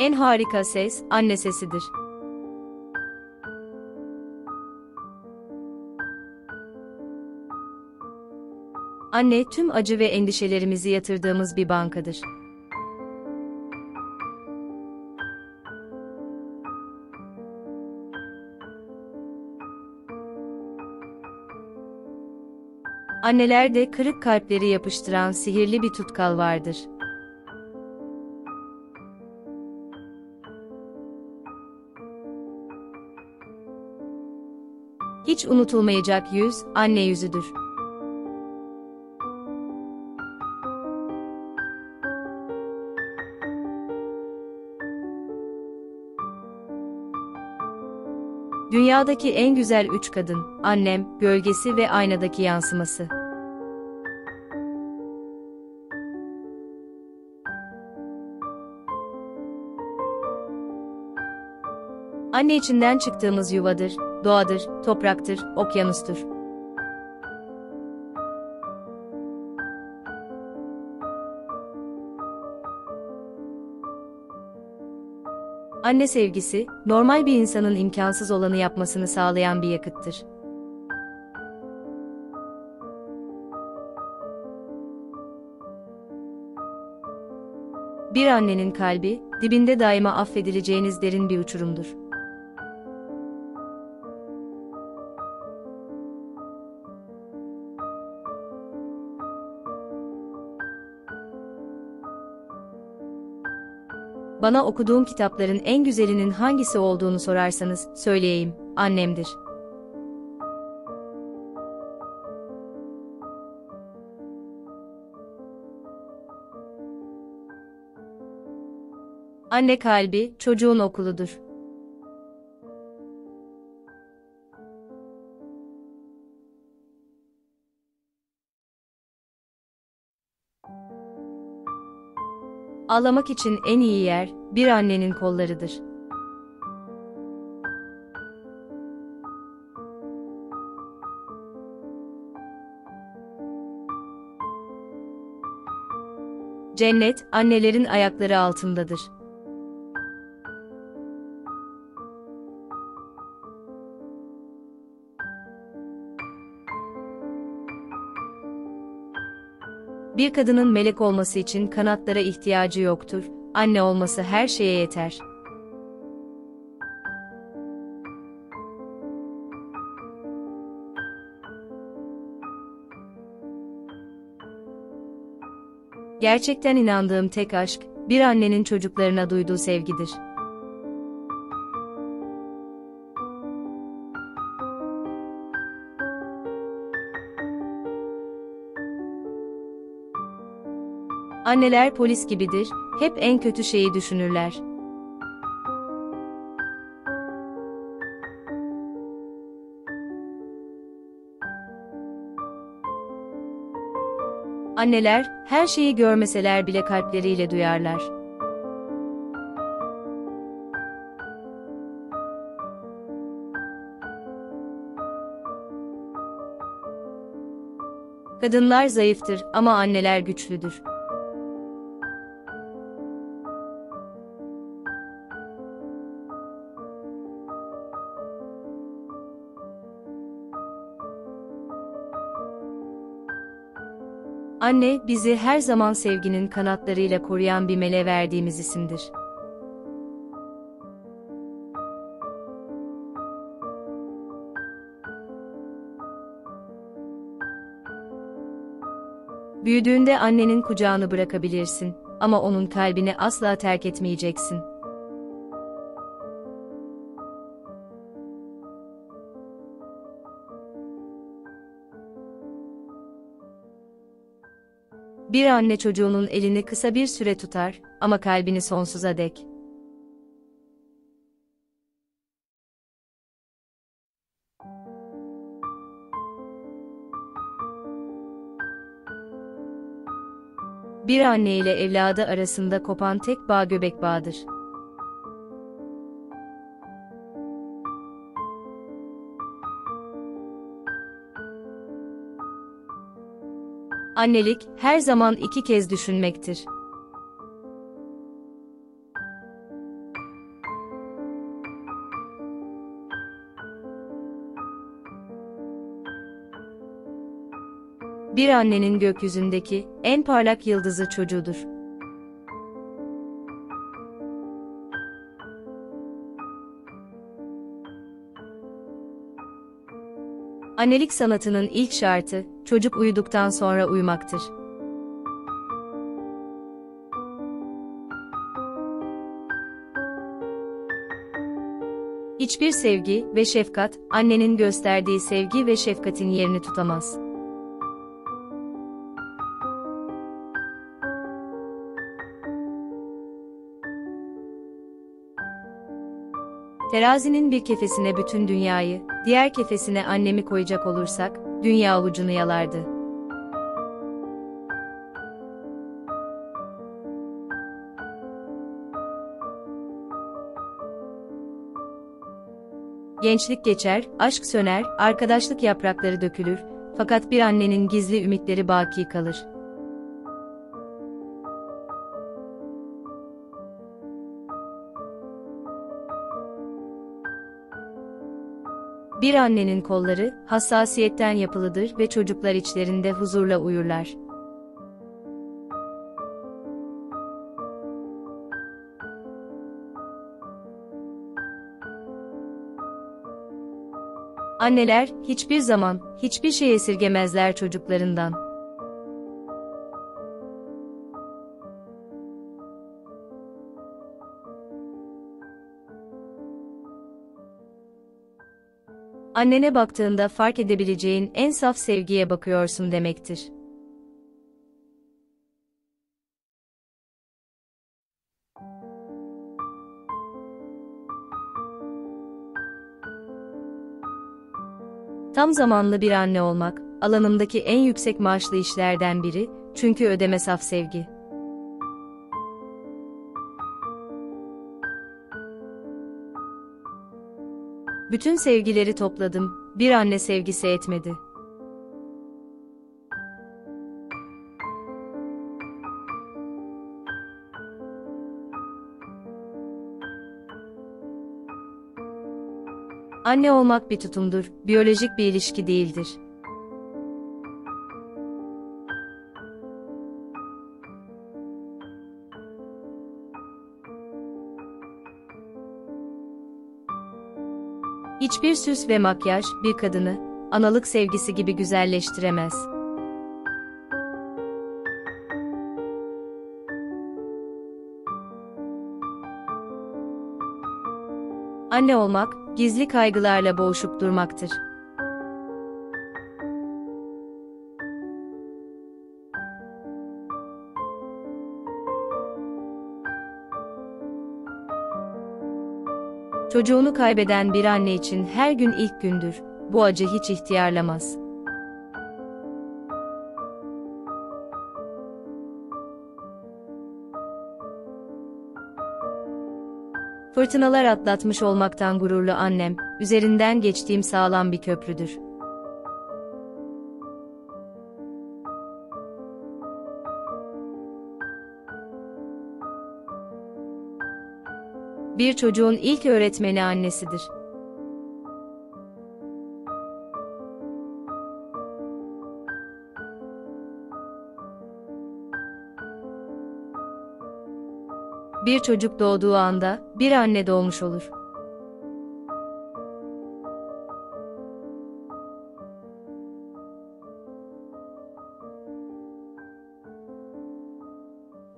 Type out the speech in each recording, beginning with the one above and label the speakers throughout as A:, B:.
A: En harika ses, anne sesidir. Anne, tüm acı ve endişelerimizi yatırdığımız bir bankadır. Annelerde kırık kalpleri yapıştıran sihirli bir tutkal vardır. Hiç unutulmayacak yüz, anne yüzüdür. Dünyadaki en güzel üç kadın, annem, gölgesi ve aynadaki yansıması. Anne içinden çıktığımız yuvadır, doğadır, topraktır, okyanustur. Anne sevgisi, normal bir insanın imkansız olanı yapmasını sağlayan bir yakıttır. Bir annenin kalbi, dibinde daima affedileceğiniz derin bir uçurumdur. Bana okuduğum kitapların en güzelinin hangisi olduğunu sorarsanız, söyleyeyim, annemdir. Anne kalbi, çocuğun okuludur. Ağlamak için en iyi yer, bir annenin kollarıdır. Cennet, annelerin ayakları altındadır. Bir kadının melek olması için kanatlara ihtiyacı yoktur, anne olması her şeye yeter. Gerçekten inandığım tek aşk, bir annenin çocuklarına duyduğu sevgidir. Anneler polis gibidir, hep en kötü şeyi düşünürler. Anneler, her şeyi görmeseler bile kalpleriyle duyarlar. Kadınlar zayıftır ama anneler güçlüdür. Anne, bizi her zaman sevginin kanatlarıyla koruyan bir mele verdiğimiz isimdir. Büyüdüğünde annenin kucağını bırakabilirsin ama onun kalbini asla terk etmeyeceksin. Bir anne çocuğunun elini kısa bir süre tutar ama kalbini sonsuza dek. Bir anne ile evladı arasında kopan tek bağ göbek bağıdır. Annelik, her zaman iki kez düşünmektir. Bir annenin gökyüzündeki en parlak yıldızı çocuğudur. Annelik sanatının ilk şartı, çocuk uyuduktan sonra uyumaktır. Hiçbir sevgi ve şefkat, annenin gösterdiği sevgi ve şefkatin yerini tutamaz. Terazinin bir kefesine bütün dünyayı, diğer kefesine annemi koyacak olursak, dünya avucunu yalardı. Gençlik geçer, aşk söner, arkadaşlık yaprakları dökülür, fakat bir annenin gizli ümitleri baki kalır. Bir annenin kolları, hassasiyetten yapılıdır ve çocuklar içlerinde huzurla uyurlar. Anneler, hiçbir zaman, hiçbir şey esirgemezler çocuklarından. Annene baktığında fark edebileceğin en saf sevgiye bakıyorsun demektir. Tam zamanlı bir anne olmak, alanımdaki en yüksek maaşlı işlerden biri, çünkü ödeme saf sevgi. Bütün sevgileri topladım, bir anne sevgisi etmedi. Anne olmak bir tutumdur, biyolojik bir ilişki değildir. Hiçbir süs ve makyaj bir kadını analık sevgisi gibi güzelleştiremez. Anne olmak gizli kaygılarla boğuşup durmaktır. Çocuğunu kaybeden bir anne için her gün ilk gündür. Bu acı hiç ihtiyarlamaz. Fırtınalar atlatmış olmaktan gururlu annem, üzerinden geçtiğim sağlam bir köprüdür. Bir çocuğun ilk öğretmeni annesidir. Bir çocuk doğduğu anda bir anne doğmuş olur.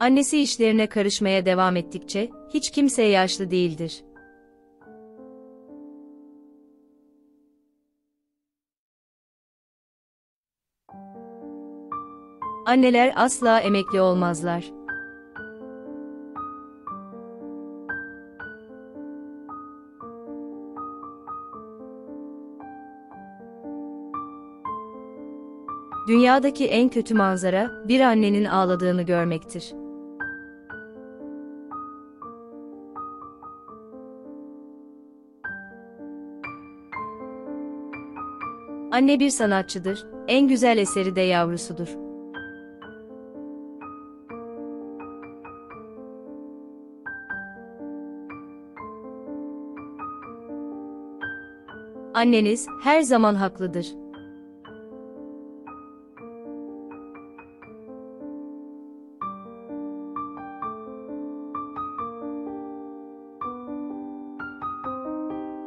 A: Annesi işlerine karışmaya devam ettikçe hiç kimse yaşlı değildir. Anneler asla emekli olmazlar. Dünyadaki en kötü manzara, bir annenin ağladığını görmektir. Anne bir sanatçıdır, en güzel eseri de yavrusudur. Anneniz her zaman haklıdır.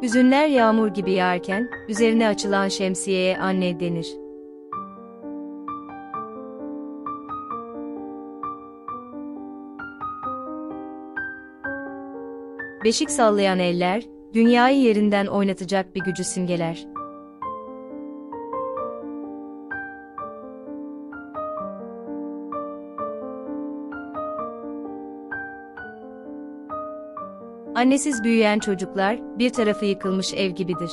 A: Hüzünler yağmur gibi yağarken, üzerine açılan şemsiyeye anne denir. Beşik sallayan eller, dünyayı yerinden oynatacak bir gücü simgeler. Annesiz büyüyen çocuklar, bir tarafı yıkılmış ev gibidir.